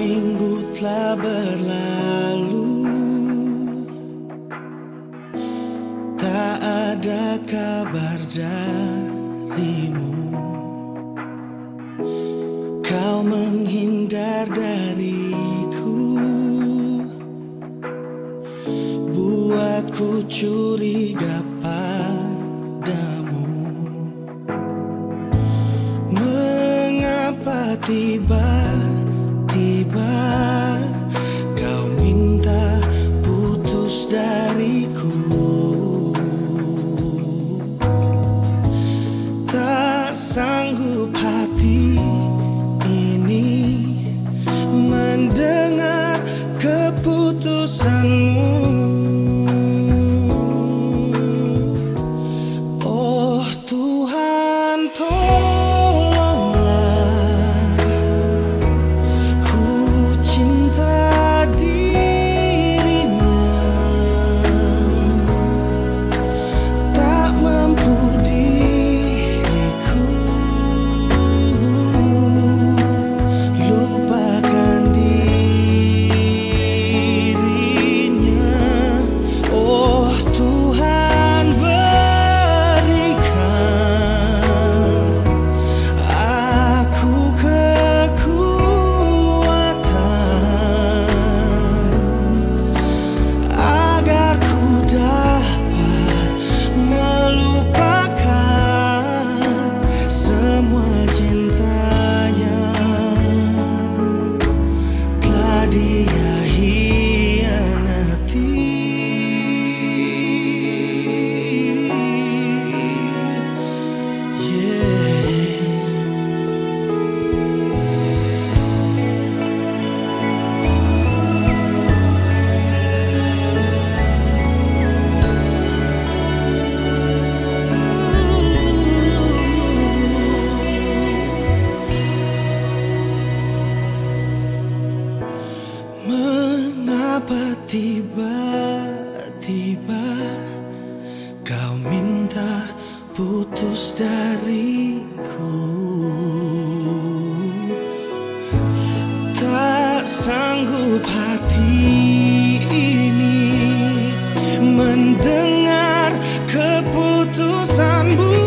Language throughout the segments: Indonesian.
minggu telah berlalu. Tak ada kabar darimu. Kau menghindar dariku. Buatku curiga padamu. Mengapa tiba sanggup hati ini mendengar keputusanmu. Tiba kau minta putus dariku. Tak sanggup hati ini mendengar keputusanmu.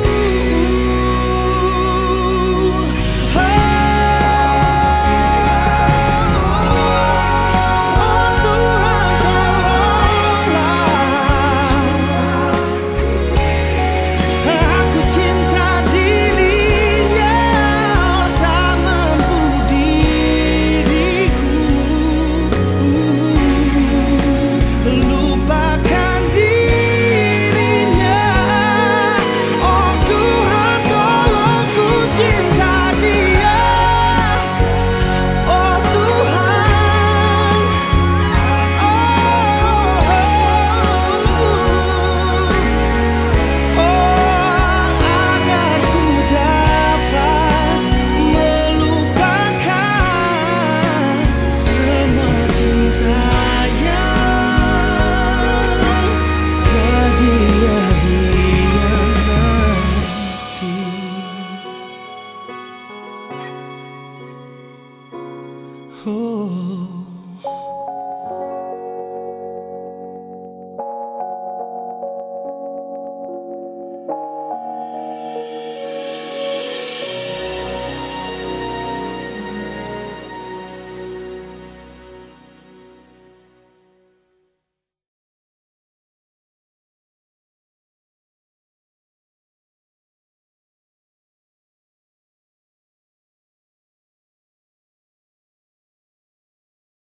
Oh.